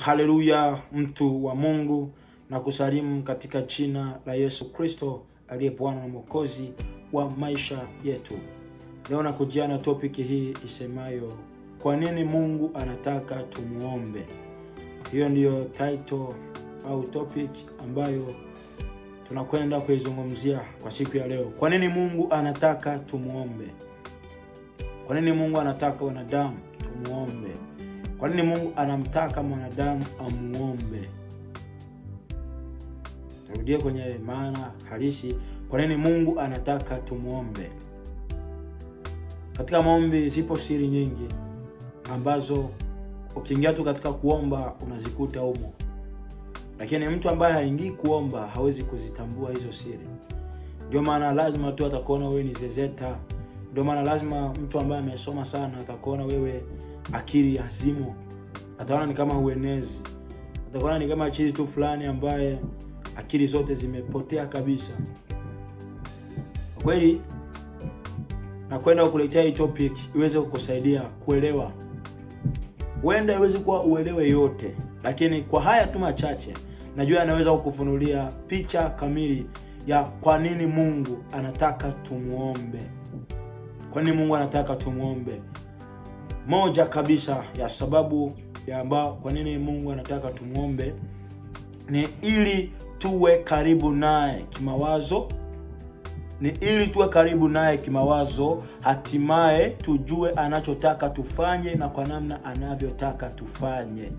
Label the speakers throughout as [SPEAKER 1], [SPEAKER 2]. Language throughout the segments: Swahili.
[SPEAKER 1] haleluya mtu wa mungu na kusalimu katika jina la yesu kristo aliye bwana na mwokozi wa maisha yetu. Leo nakujia na topiki hii isemayo kwa nini mungu anataka tumuombe? Hiyo ndiyo title au topic ambayo tunakwenda kuizungumzia kwa siku ya leo. Kwa nini mungu anataka tumuombe? Kwa nini mungu anataka wanadamu tumuombe kwa nini mungu anamtaka mwanadamu amuombe? Tarudie kwenye maana halisi. Kwa nini mungu anataka tumuombe? Katika maombi zipo siri nyingi ambazo ukiingia tu katika kuomba unazikuta humo. Lakini mtu ambaye haingii kuomba hawezi kuzitambua hizo siri. Ndio maana lazima tu atakuona wewe ni zezeta ndio maana lazima mtu ambaye amesoma sana atakuona wewe akili hazimo. Ataona ni kama uenezi. Atakuona ni kama chizi tu fulani ambaye akili zote zimepotea kabisa. Kwa kweli nakwenda kukuletea hii topic iweze kukusaidia kuelewa. Huenda iweze kuwa uelewe yote lakini kwa haya tu machache najua anaweza kukufunulia picha kamili ya kwa nini mungu anataka tumuombe kwa nini mungu anataka tumwombe? Moja kabisa ya sababu ya ambao kwa nini mungu anataka tumwombe ni ili tuwe karibu naye kimawazo ni ili tuwe karibu naye kimawazo hatimaye tujue anachotaka tufanye na kwa namna anavyotaka tufanye.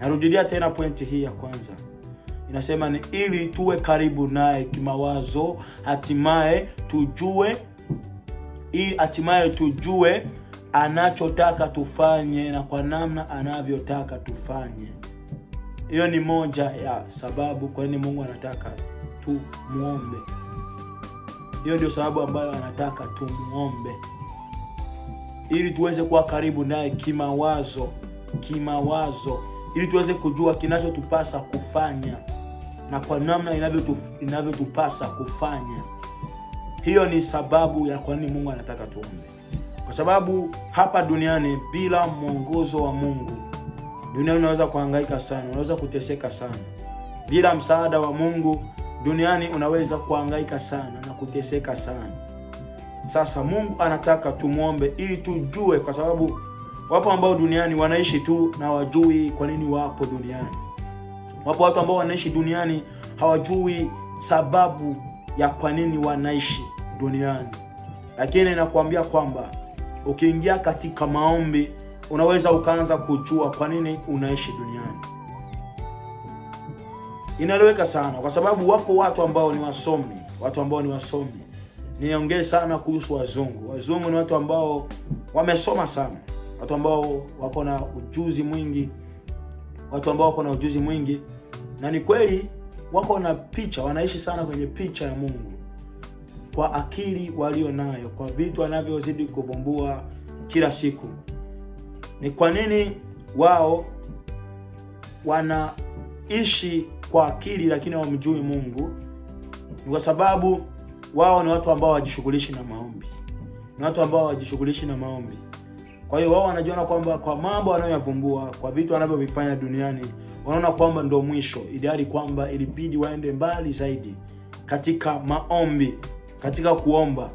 [SPEAKER 1] Narudilia tena pointi hii ya kwanza. Inasema ni ili tuwe karibu naye kimawazo hatimaye tujue ili hatimaye tujue anachotaka tufanye na kwa namna anavyotaka tufanye. Hiyo ni moja ya sababu kwa nini mungu anataka tumwombe. Hiyo ndio sababu ambayo anataka tumwombe. Ili tuweze kuwa karibu naye kimawazo kimawazo. Ili tuweze kujua kinachotupasa kufanya na kwa namna inavyotupasa inavyo kufanya hiyo ni sababu ya kwa nini mungu anataka tuombe. Kwa sababu hapa duniani bila mwongozo wa mungu dunia unaweza kuhangaika sana unaweza kuteseka sana. Bila msaada wa mungu duniani unaweza kuhangaika sana na kuteseka sana. Sasa mungu anataka tumwombe ili tujue kwa sababu wapo ambao duniani wanaishi tu na wajui kwa nini wapo duniani. Wapo watu ambao wanaishi duniani hawajui sababu ya kwa nini wanaishi duniani. Lakini nakuambia kwamba ukiingia katika maombi unaweza ukaanza kujua kwa nini unaishi duniani. Inaeleweka sana kwa sababu wapo watu ambao ni wasomi watu ambao ni wasomi. Niongee sana kuhusu wazungu. Wazungu ni watu ambao wamesoma sana. Watu ambao wako na ujuzi mwingi. Watu ambao wako na ujuzi mwingi. Na ni kweli wako na picha wanaishi sana kwenye picha ya mungu kwa akili walio nayo kwa vitu wanavyozidi kuvumbua kila siku. Ni kwa nini wao wanaishi kwa akili lakini hawamjui mungu? Ni kwa sababu wao ni watu ambao wajishughulishi na maombi. Ni watu ambao wajishughulishi na maombi. Kwa hiyo wao wanajiona kwamba kwa mambo wanayoyavumbua kwa vitu wanavyovifanya duniani wanaona kwamba ndo mwisho. Ilihali kwamba ilibidi waende mbali zaidi katika maombi katika kuomba.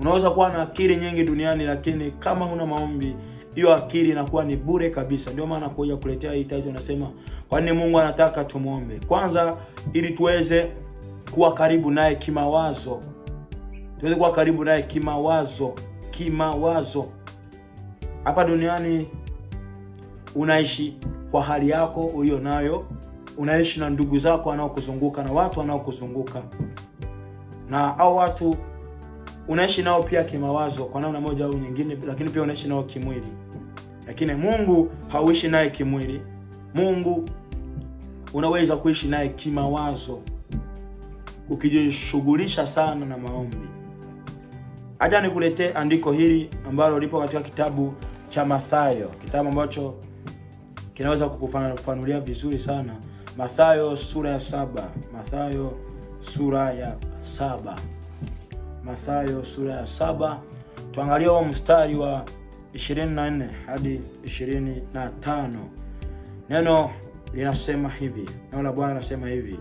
[SPEAKER 1] Unaweza kuwa na akili nyingi duniani lakini kama huna maombi hiyo akili inakuwa ni bure kabisa. Ndio maana kuja kuletea hitaji, unasema nasema kwa nini mungu anataka tumwombe kwanza ili tuweze kuwa karibu naye kimawazo. Tuweze kuwa karibu naye kimawazo kimawazo. Hapa duniani unaishi kwa hali yako uliyo nayo unaishi na ndugu zako wanaokuzunguka na watu wanaokuzunguka na au watu unaishi nao pia kimawazo kwa namna moja au nyingine lakini pia unaishi nao kimwili. Lakini mungu hauishi naye kimwili. Mungu unaweza kuishi naye kimawazo ukijishughulisha sana na maombi. Haja nikuletee andiko hili ambalo lipo katika kitabu cha mathayo kitabu ambacho kinaweza kukufanulia vizuri sana. Mathayo sura ya saba. Mathayo sura ya saba. Mathayo sura ya saba. Tuangalie huo mstari wa 24 hadi 25 neno linasema hivi neno la bwana linasema hivi.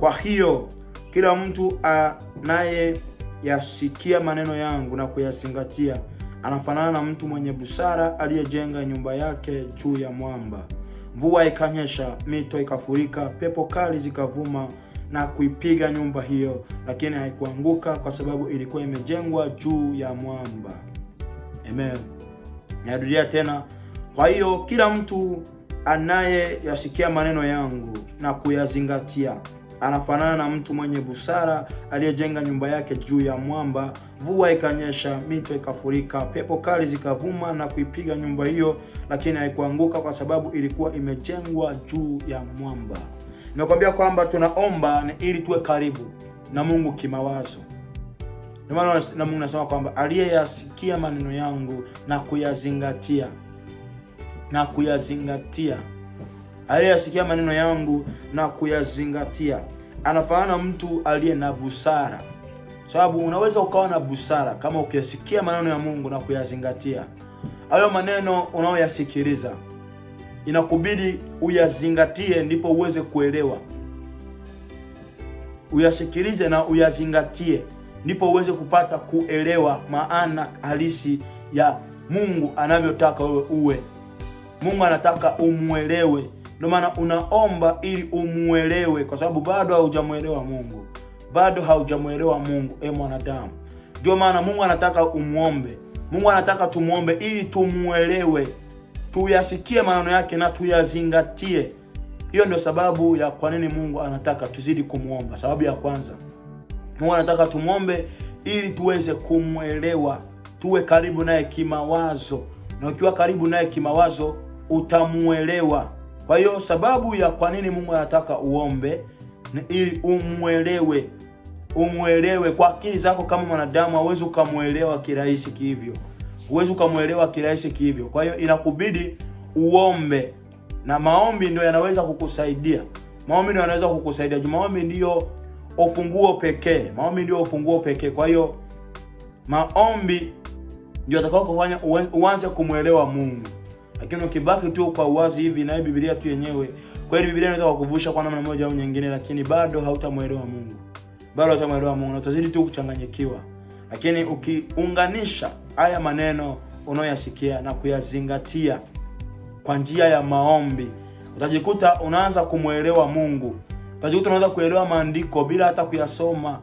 [SPEAKER 1] Kwa hiyo kila mtu anayeyasikia maneno yangu na kuyazingatia anafanana na mtu mwenye busara aliyejenga nyumba yake juu ya mwamba. Mvua ikanyesha mito ikafurika pepo kali zikavuma na kuipiga nyumba hiyo lakini haikuanguka kwa sababu ilikuwa imejengwa juu ya mwamba. Amen. Narudia tena. Kwa hiyo kila mtu anayeyasikia maneno yangu na kuyazingatia anafanana na mtu mwenye busara aliyejenga nyumba yake juu ya mwamba. Vua ikanyesha mito ikafurika pepo kali zikavuma na kuipiga nyumba hiyo lakini haikuanguka kwa sababu ilikuwa imejengwa juu ya mwamba nimekwambia kwamba tunaomba ni ili tuwe karibu na mungu kimawazo. Ndio maana na mungu nasema kwamba aliyeyasikia maneno yangu na kuyazingatia na kuyazingatia. Aliyeyasikia maneno yangu na kuyazingatia. Anafanana mtu aliye na busara. Sababu unaweza ukawa na busara kama ukiyasikia maneno ya mungu na kuyazingatia. Hayo maneno unayoyasikiliza inakubidi uyazingatie ndipo uweze kuelewa. Uyasikilize na uyazingatie ndipo uweze kupata kuelewa maana halisi ya mungu anavyotaka wewe uwe. Mungu anataka umuelewe, ndio maana unaomba ili umuelewe, kwa sababu bado haujamuelewa mungu. Bado haujamwelewa mungu e mwanadamu. Ndio maana mungu anataka umwombe. Mungu anataka tumwombe ili tumwelewe tuyasikie maneno yake na tuyazingatie. Hiyo ndio sababu ya kwa nini mungu anataka tuzidi kumwomba sababu ya kwanza mungu anataka tumwombe ili tuweze kumwelewa tuwe karibu naye kimawazo. Na ukiwa karibu naye kimawazo utamuelewa kwa hiyo sababu ya kwa nini mungu anataka uombe ni ili umwelewe. Umwelewe kwa akili zako kama mwanadamu hauwezi ukamwelewa kirahisi kihivyo huwezi ukamwelewa kirahisi kihivyo kwa hiyo inakubidi uombe. Na maombi ndio yanaweza kukusaidia. Maombi ndio yanaweza kukusaidia. Maombi ndiyo ufunguo pekee. Maombi ndio ufunguo pekee. Kwa hiyo maombi ndio atakao kufanya uanze kumwelewa mungu. Lakini ukibaki tu kwa uwazi hivi naye bibilia tu yenyewe. Kweli bibilia inaweza kukuvusha kwa namna moja au nyingine lakini bado hautamwelewa mungu. Bado hautamwelewa mungu. Na utazidi tu kuchanganyikiwa lakini ukiunganisha haya maneno unayoyasikia na kuyazingatia kwa njia ya maombi utajikuta unaanza kumwelewa mungu. Utajikuta unaanza kuelewa maandiko bila hata kuyasoma.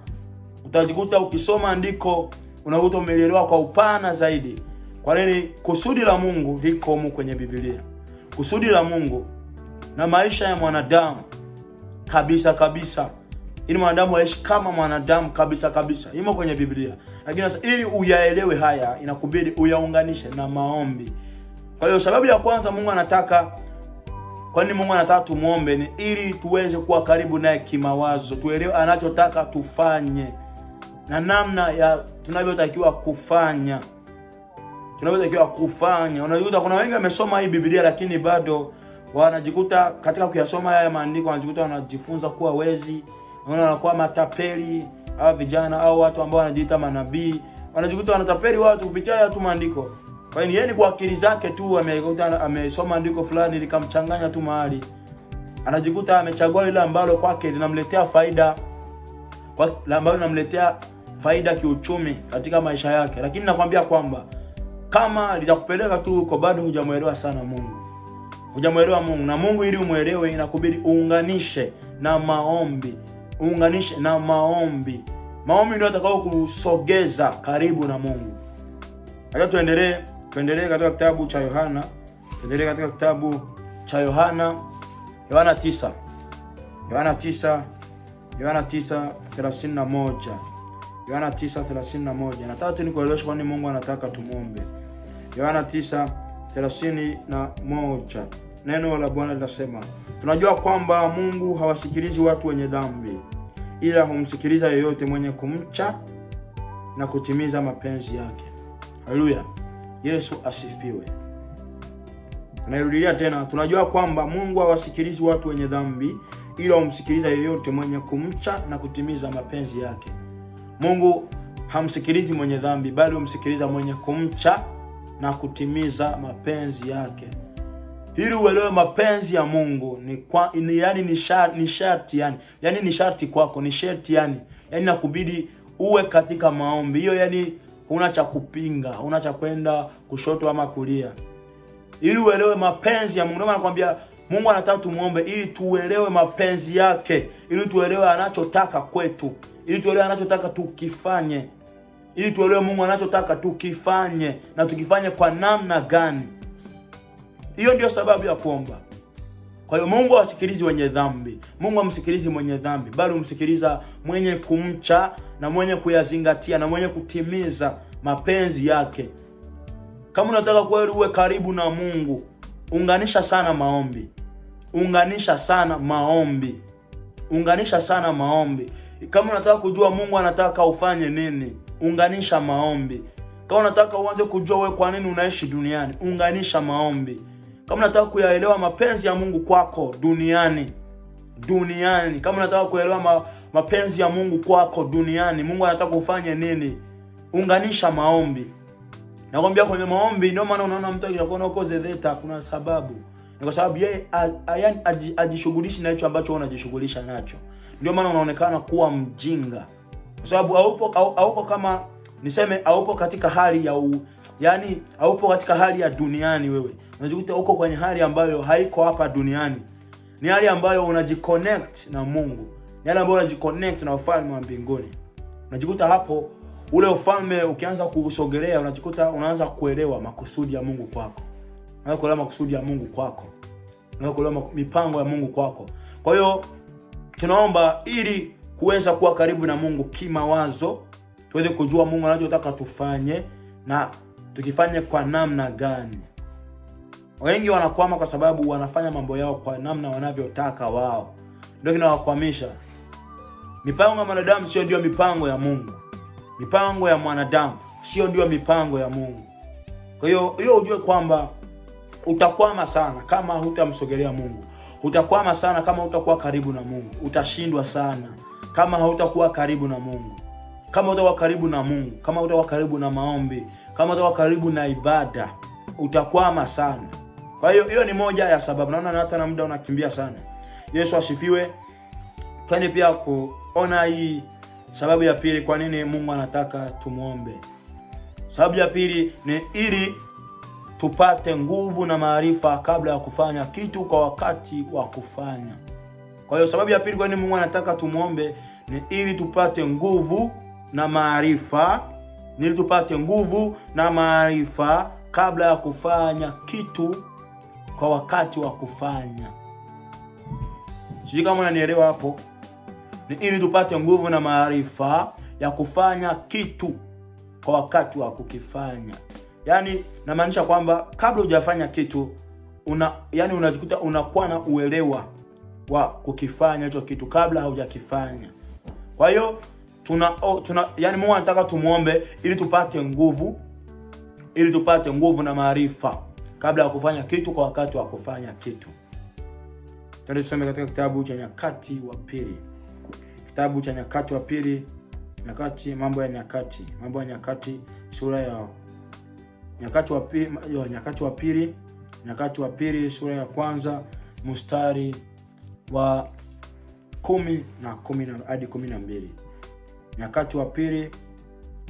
[SPEAKER 1] Utajikuta ukisoma andiko unakuta umelielewa kwa upana zaidi. Kwa nini? Kusudi la mungu liko humu kwenye bibilia kusudi la mungu na maisha ya mwanadamu. Kabisa kabisa ili mwanadamu aishi kama mwanadamu kabisa kabisa. Imo kwenye biblia. Lakini sasa ili uyaelewe haya inakubidi uyaunganishe na maombi. Kwa hiyo sababu ya kwanza mungu anataka kwa nini mungu anataka tumwombe ni ili tuweze kuwa karibu naye kimawazo. Tuelewe anachotaka tufanye. Na namna ya tunavyotakiwa kufanya. Tunavyotakiwa kufanya. Unajikuta kuna wengi wamesoma hii biblia lakini bado wanajikuta katika kuyasoma haya maandiko wanajikuta wanajifunza kuwa wezi wanakuwa matapeli au vijana au watu ambao wanajiita manabii. Wanajikuta wanatapeli watu kupitia tu maandiko. Kwa hiyo yeye ni kwa akili zake tu amesoma andiko fulani likamchanganya tu mahali. Anajikuta amechagua lile ambalo kwake linamletea faida kwa, ambalo linamletea faida kiuchumi katika maisha yake. Lakini nakwambia kwamba kama litakupeleka tu huko bado hujamwelewa sana mungu. Hujamwelewa mungu. Na mungu ili umwelewe inakubidi uunganishe na maombi uunganishe na maombi. Maombi ndio atakao kusogeza karibu na mungu. Acha tuendelee tuendelee katika kitabu cha yohana. Tuendelee katika kitabu cha yohana. Yohana 9 yohana 9 yohana 9 31 yohana 9 31 nataka nikuelewesha kwani mungu anataka tumwombe. Yohana 9 31 neno la bwana linasema tunajua kwamba mungu hawasikilizi watu wenye dhambi ila humsikiliza yeyote mwenye kumcha na kutimiza mapenzi yake. Haleluya! Yesu asifiwe. Nairudilia tena tunajua kwamba mungu hawasikilizi watu wenye dhambi ila humsikiliza yeyote mwenye kumcha na kutimiza mapenzi yake. Mungu hamsikilizi mwenye dhambi bali humsikiliza mwenye kumcha na kutimiza mapenzi yake ili uelewe mapenzi ya mungu ni, kwa, ni yani ni sharti, ni sharti yani. Yani ni sharti kwako ni sharti yani. Yani nakubidi uwe katika maombi. Hiyo yani huna cha kupinga huna cha kwenda kushoto ama kulia. Ili uelewe mapenzi ya mungu. Ndio nakwambia mungu anataka tumuombe ili tuelewe mapenzi yake. Ili tuelewe anachotaka kwetu. Ili tuelewe anachotaka tukifanye. Ili tuelewe mungu anachotaka tukifanye. Na tukifanye kwa namna gani hiyo ndio sababu ya kuomba. Kwa hiyo mungu hawasikilizi wenye dhambi. Mungu amsikilizi mwenye dhambi bali humsikiliza mwenye kumcha na mwenye kuyazingatia na mwenye kutimiza mapenzi yake. Kama unataka kweli uwe karibu na mungu unganisha sana maombi. Unganisha sana maombi. Unganisha sana maombi. Kama unataka kujua mungu anataka ufanye nini unganisha maombi. Kama unataka uanze kujua wewe kwa nini unaishi duniani unganisha maombi kama unataka kuyaelewa mapenzi ya mungu kwako duniani duniani. Kama unataka kuelewa ma, mapenzi ya mungu kwako duniani mungu anataka ufanye nini? Unganisha maombi. Nakwambia kwenye maombi ndio maana unaona mtu zedheta kuna sababu. Ni kwa sababu yeye aji- ajishughulishi na hicho ambacho unajishughulisha nacho. Ndio maana unaonekana kuwa mjinga. Kwa sababu hauko kama niseme haupo katika hali ya u, yani haupo katika hali ya duniani wewe. Unajikuta uko kwenye hali ambayo haiko hapa duniani. Ni hali ambayo unajiconnect na mungu. Ni hali ambayo unajiconnect na ufalme wa mbinguni. Unajikuta hapo ule ufalme ukianza kusogelea unajikuta unaanza kuelewa makusudi ya mungu kwako. Unaanza kuelewa makusudi ya mungu kwako. Unaanza kuelewa mipango ya mungu kwako. Kwa hiyo tunaomba ili kuweza kuwa karibu na mungu kimawazo tuweze kujua mungu anachotaka tufanye na tukifanye kwa namna gani. Wengi wanakwama kwa sababu wanafanya mambo yao kwa namna wanavyotaka wao. Ndio kinawakwamisha. Mipango ya mwanadamu sio ndio mipango ya mungu. Mipango ya mwanadamu sio ndio mipango ya mungu. Kwa hiyo hiyo ujue kwamba utakwama sana kama hutamsogelea mungu. Utakwama sana kama hutakuwa karibu na mungu. Utashindwa sana kama hautakuwa karibu na mungu kama utakuwa karibu na mungu kama utakuwa karibu na maombi kama utakuwa karibu na ibada utakwama sana. Kwa hiyo hiyo ni moja ya sababu. Naona na hata na muda unakimbia sana. Yesu asifiwe. Twende pia kuona hii sababu ya pili kwa nini mungu anataka tumwombe. Sababu ya pili ni ili tupate nguvu na maarifa kabla ya kufanya kitu kwa wakati wa kufanya. Kwa hiyo sababu ya pili kwa nini mungu anataka tumwombe ni ili tupate nguvu na maarifa ili tupate nguvu na maarifa kabla ya kufanya kitu kwa wakati wa kufanya. Sijui kama unanielewa hapo. Ni ili tupate nguvu na maarifa ya kufanya kitu kwa wakati wa kukifanya. Yaani namaanisha kwamba kabla hujafanya kitu una yani unajikuta unakuwa na uelewa wa kukifanya hicho kitu kabla haujakifanya kwa hiyo tuna, oh, tuna yani mungu anataka tumwombe ili tupate nguvu ili tupate nguvu na maarifa kabla ya kufanya kitu kwa wakati wa kufanya kitu. Twende tusome katika kitabu cha nyakati wa pili. Kitabu cha nyakati wa pili nyakati mambo ya nyakati mambo ya nyakati sura ya nyakati wa pili nyakati wa pili nyakati wa pili sura ya kwanza mstari wa kumi na kumi hadi kumi na mbili nyakati wa pili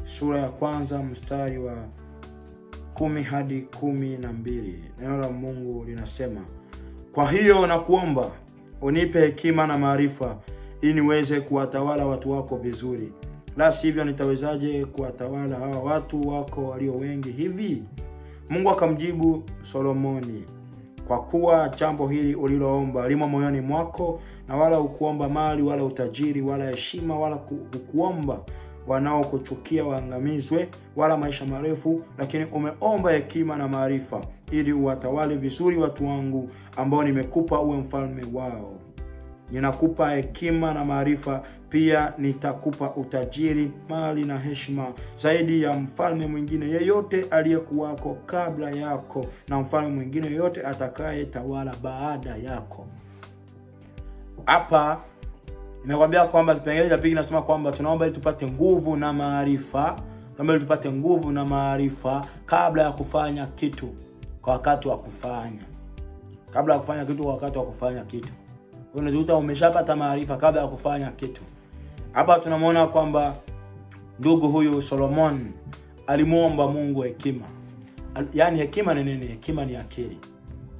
[SPEAKER 1] sura ya kwanza mstari wa kumi hadi kumi na mbili. Neno la mungu linasema kwa hiyo nakuomba unipe hekima na maarifa ili niweze kuwatawala watu wako vizuri. La sivyo nitawezaje kuwatawala hawa watu wako walio wengi hivi? Mungu akamjibu solomoni kwa kuwa jambo hili uliloomba limo moyoni mwako na wala ukuomba mali wala utajiri wala heshima wala hukuomba wanaokuchukia waangamizwe wala maisha marefu lakini umeomba hekima na maarifa ili uwatawale vizuri watu wangu ambao nimekupa uwe mfalme wao ninakupa hekima na maarifa pia nitakupa utajiri mali na heshima zaidi ya mfalme mwingine yeyote aliyekuwako kabla yako na mfalme mwingine yeyote atakayetawala baada yako. Hapa nimekwambia kwamba kipengele cha pili kinasema kwamba tunaomba ili tupate nguvu na maarifa tunaomba ili tupate nguvu na maarifa kabla ya kufanya kitu kwa wakati wa kufanya. Kabla ya kufanya kitu kwa wakati wa kufanya kitu unajikuta umeshapata maarifa kabla ya kufanya kitu. Hapa tunamwona kwamba ndugu huyu solomon alimwomba mungu hekima. Yaani hekima ni nini? Hekima ni akili.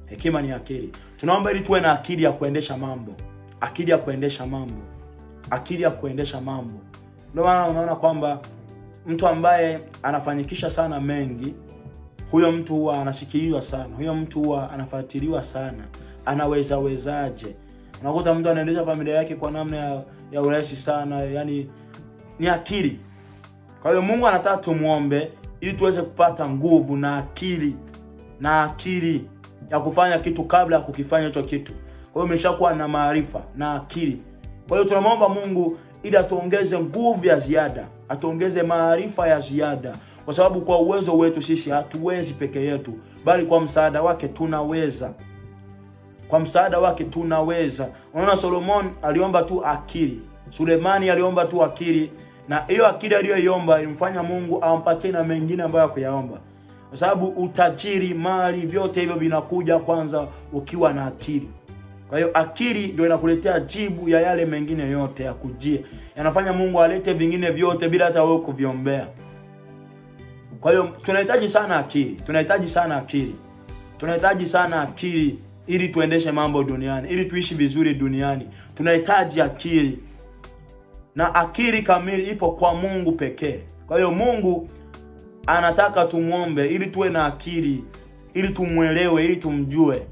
[SPEAKER 1] Hekima ni akili. Tunaomba ili tuwe na akili ya kuendesha mambo. Akili ya kuendesha mambo. Akili ya kuendesha mambo. Ndio maana unaona kwamba mtu ambaye anafanikisha sana mengi huyo mtu huwa anashikiliwa sana. Huyo mtu huwa anafuatiliwa sana. Anaweza wezaje unakuta mtu anaendesha familia yake kwa namna ya, ya urahisi sana yani ni akili. Kwa hiyo mungu anataka tumwombe ili tuweze kupata nguvu na akili na akili ya kufanya kitu kabla ya kukifanya hicho kitu. Kwa hiyo umeshakuwa na maarifa na akili. Kwa hiyo tunamwomba mungu ili atuongeze nguvu ya ziada atuongeze maarifa ya ziada. Kwa sababu kwa uwezo wetu sisi hatuwezi peke yetu bali kwa msaada wake tunaweza kwa msaada wake tunaweza. Unaona solomon aliomba tu akili. Sulemani aliomba tu akili. Na hiyo akili aliyoiomba ilimfanya mungu ampatie na mengine ambayo hakuyaomba, kwa sababu utajiri mali vyote hivyo vinakuja kwanza ukiwa na akili. Kwa hiyo akili ndio inakuletea jibu ya yale mengine yote ya kujia yanafanya mungu alete vingine vyote bila hata wewe kuviombea. Kwa hiyo tunahitaji sana akili. Tunahitaji sana akili. Tunahitaji sana akili ili tuendeshe mambo duniani ili tuishi vizuri duniani. Tunahitaji akili. Na akili kamili ipo kwa mungu pekee. Kwa hiyo mungu anataka tumwombe ili tuwe na akili ili tumwelewe ili tumjue.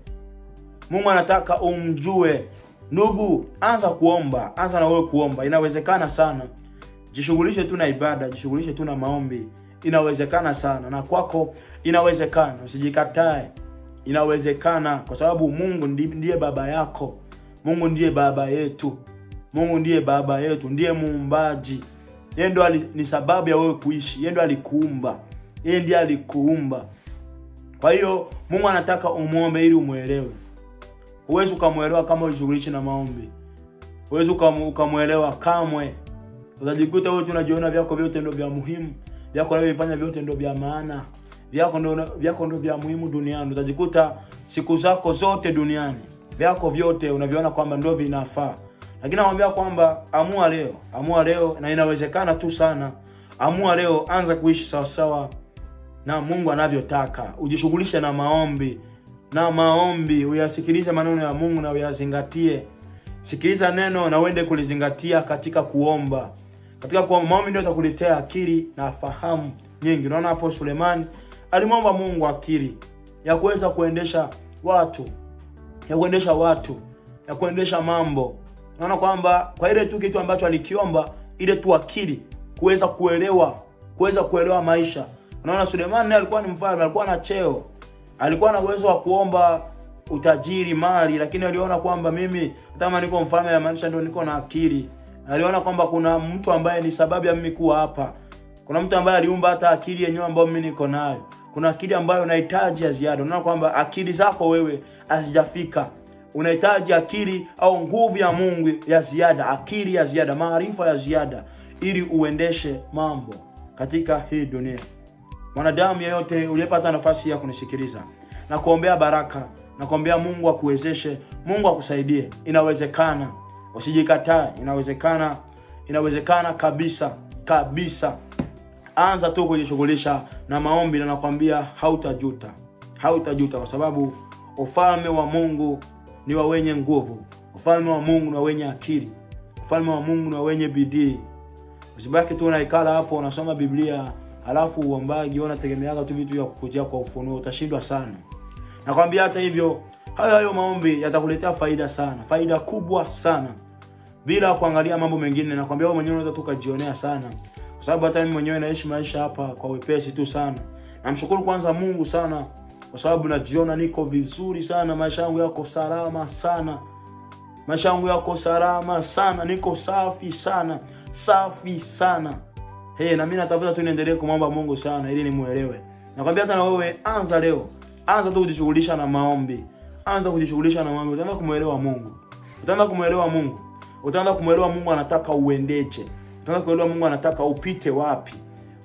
[SPEAKER 1] Mungu anataka umjue. Ndugu anza kuomba. Anza na wewe kuomba. Inawezekana sana. Jishughulishe tu na ibada jishughulishe tu na maombi. Inawezekana sana. Na kwako inawezekana. Usijikatae inawezekana kwa sababu mungu ndiye baba yako. Mungu ndiye baba yetu. Mungu ndiye baba yetu ndiye muumbaji. Yeye ndo ni sababu ya wewe kuishi. Yeye ndo alikuumba. Yeye ndiye alikuumba. Kwa hiyo mungu anataka umwombe ili umwelewe. Huwezi ukamwelewa kama ujishughulishi na maombi. Huwezi ukam- ukamwelewa kamwe. Utajikuta wewe tunajiona vyako vyote ndo vya muhimu. Vyako navyovifanya vyote ndo vya maana vyako ndo vyako ndo vya muhimu duniani. Utajikuta siku zako zote duniani vyako vyote unaviona kwamba ndo vinafaa. Lakini namwambia kwamba amua leo amua leo na inawezekana tu sana. Amua leo anza kuishi sawasawa na mungu anavyotaka. Ujishughulishe na maombi na maombi uyasikilize maneno ya mungu na uyazingatie. Sikiliza neno na uende kulizingatia katika kuomba. Katika kuomba maombi ndio atakuletea akili na fahamu nyingi. Unaona hapo sulemani alimwomba mungu akili ya kuweza kuendesha watu ya kuendesha watu ya kuendesha mambo. Naona kwamba kwa ile tu kitu ambacho alikiomba ile tu akili kuweza kuelewa kuweza kuelewa maisha. Unaona sulemani naye alikuwa ni mfalme alikuwa na cheo. Alikuwa na uwezo wa kuomba utajiri mali lakini aliona kwamba mimi kama niko mfalme ya maanisha ndio niko na akili. Aliona kwamba kuna mtu ambaye ni sababu ya mimi kuwa hapa kuna mtu ambaye aliumba hata akili yenyewe ambayo mimi niko nayo. Kuna akili ambayo unahitaji ya ziada. Unaona kwamba akili zako wewe hazijafika. Unahitaji akili au nguvu ya mungu ya ziada akili ya ziada maarifa ya ziada ili uendeshe mambo katika hii dunia. Mwanadamu yeyote uliyepata nafasi ya kunisikiliza na kuombea baraka na kuombea mungu akuwezeshe mungu akusaidie. Inawezekana. Usijikatae inawezekana. Inawezekana kabisa kabisa anza tu kujishughulisha na maombi na nakwambia hautajuta. Hautajuta kwa sababu ufalme wa mungu ni wa wenye nguvu. Ufalme wa mungu ni wa wenye akili. Ufalme wa mungu ni wa wenye bidii. Usibaki tu unaikala hapo unasoma biblia halafu uombaji unategemeaga tu vitu vya kukujia kwa ufunuo utashindwa sana. Nakwambia hata hivyo hayo hayo maombi yatakuletea faida sana faida kubwa sana. Bila kuangalia mambo mengine nakwambia mwenyewe unaweza tukajionea sana kwa sababu hata mimi mwenyewe naishi maisha hapa kwa wepesi tu sana. Namshukuru kwanza mungu sana kwa sababu najiona niko vizuri sana maisha yangu yako salama sana. Maisha yangu yako salama sana niko safi sana safi sana. Hey, na mimi natafuta tu niendelee kumwomba mungu sana ili nimuelewe. Nakwambia hata na wewe anza leo. Anza tu kujishughulisha na maombi. Anza kujishughulisha na maombi. Utaanza kumwelewa mungu. Utaanza kumwelewa mungu. Utaanza kumwelewa mungu anataka uendeje utaanza kuelewa mungu anataka upite wapi?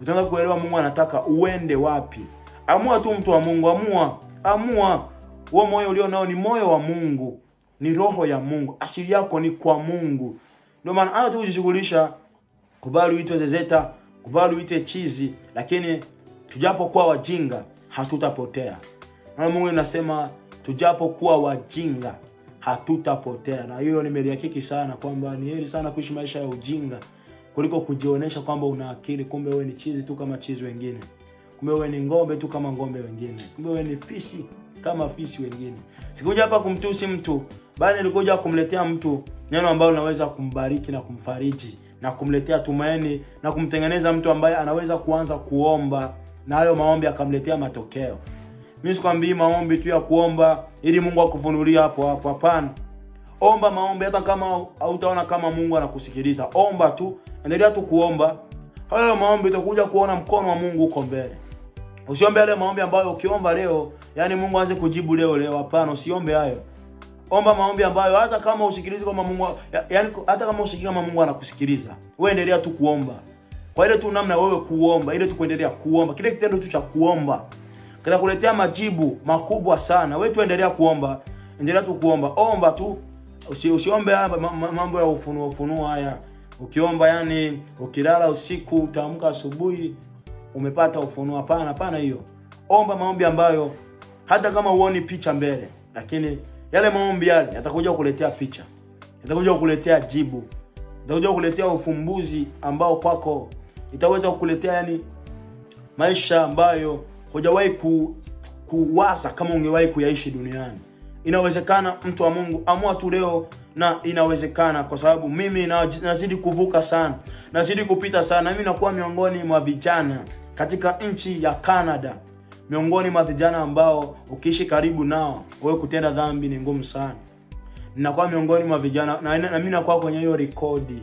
[SPEAKER 1] Utaanza kuelewa mungu anataka uende wapi? Amua tu mtu wa mungu amua amua. Huo moyo ulio nao ni moyo wa mungu ni roho ya mungu. Asili yako ni kwa mungu. Ndio maana hata tu kujishughulisha kubali uitwe zezeta kubali uitwe chizi lakini tujapokuwa wajinga hatutapotea. Na mungu inasema tujapokuwa wajinga hatutapotea. Na hiyo nimelihakiki sana kwamba ni heri sana kuishi maisha ya ujinga kuliko kujionyesha kwamba una akili kumbe wewe ni chizi tu kama chizi wengine. Kumbe wewe ni ngombe tu kama ngombe wengine. Kumbe wewe ni fisi kama fisi wengine. Sikuja hapa kumtusi mtu bali nilikuja kumletea mtu neno ambalo linaweza kumbariki na kumfariji na kumletea tumaini na kumtengeneza mtu ambaye anaweza kuanza kuomba na hayo maombi akamletea matokeo. Mi sikwambii maombi tu ya kuomba ili mungu akufunulia hapo hapo hapana. Omba maombi hata kama hautaona kama mungu anakusikiliza. Omba tu endelea tu kuomba. Hayo maombi utakuja kuona mkono wa mungu huko mbele. Usiombe yale maombi ambayo ukiomba leo yani mungu aanze kujibu leo leo. Hapana usiombe hayo. Omba maombi ambayo hata kama usikilizi kama mungu ya- yani hata kama usikii kama mungu anakusikiliza wewe endelea tu kuomba. Kwa ile tu namna wewe kuomba ile tu kuendelea kuomba kile kitendo tu cha kuomba kitakuletea majibu makubwa sana. Wewe tu endelea kuomba endelea tu kuomba. Omba tu. Usi, usiombe haya ma- ma- mambo ya ufunuo ufunuo haya ukiomba yani ukilala usiku utaamka asubuhi umepata ufunuo. Hapana hapana hiyo. Omba maombi ambayo hata kama huoni picha mbele lakini yale maombi yale yatakuja kukuletea picha yatakuja kukuletea jibu yatakuja kukuletea ufumbuzi ambao kwako itaweza kukuletea yani maisha ambayo hujawahi ku, kuwaza kama ungewahi kuyaishi duniani. Inawezekana mtu wa mungu amua tu leo na inawezekana kwa sababu mimi na- nazidi kuvuka sana nazidi kupita sana. Mimi nakuwa miongoni mwa vijana katika nchi ya canada miongoni mwa vijana ambao ukiishi karibu nao wewe kutenda dhambi ni ngumu sana. Ninakuwa miongoni mwa vijana na, na, na mi nakuwa kwenye hiyo rekodi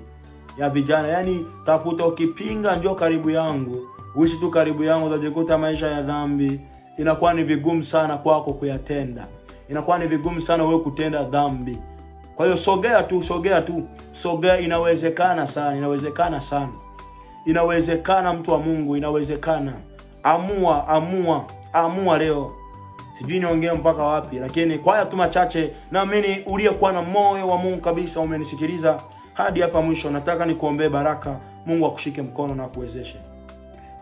[SPEAKER 1] ya vijana. Yaani tafuta ukipinga njo karibu yangu. Uishi tu karibu yangu utajikuta maisha ya dhambi. Inakuwa ni vigumu sana kwako kuyatenda. Inakuwa ni vigumu sana wewe kutenda dhambi kwa hiyo sogea tu sogea tu. Sogea inawezekana sana inawezekana sana. Inawezekana mtu wa mungu inawezekana. Amua amua amua leo. Sijui niongee mpaka wapi lakini kwa haya tu machache naamini uliyekuwa na moyo wa mungu kabisa umenisikiliza hadi hapa mwisho. Nataka nikuombee baraka. Mungu akushike mkono na akuwezeshe.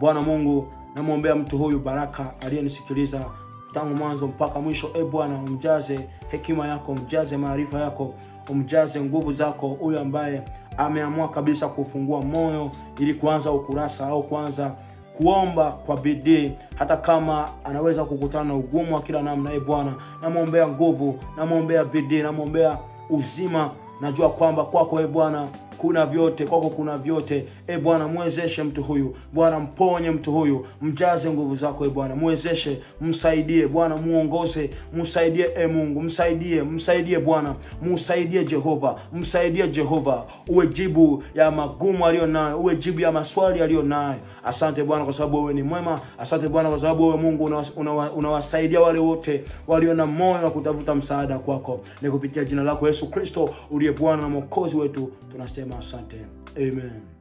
[SPEAKER 1] Bwana mungu namwombea mtu huyu baraka aliyenisikiliza tangu mwanzo mpaka mwisho e bwana umjaze hekima yako umjaze maarifa yako umjaze nguvu zako huyo ambaye ameamua kabisa kufungua moyo ili kuanza ukurasa au kuanza kuomba kwa bidii. Hata kama anaweza kukutana na ugumu wa kila namna e bwana namwombea nguvu namwombea bidii namwombea uzima najua kwamba kwako e bwana kuna vyote kwako kuna vyote. E bwana mwezeshe mtu huyu. Bwana mponye mtu huyu. Mjaze nguvu zako e bwana. Mwezeshe msaidie. Bwana muongoze msaidie e mungu. Msaidie msaidie bwana. Msaidie jehova. Msaidie jehova. Uwe jibu ya magumu aliyo nayo. Uwe jibu ya maswali aliyo nayo. Asante bwana kwa sababu wewe ni mwema. Asante bwana kwa sababu wewe mungu unawasaidia una, una wale wote walio na moyo wa kutafuta msaada kwako. Ni kupitia jina lako yesu kristo uliye bwana na mwokozi wetu tunasema asante. Amen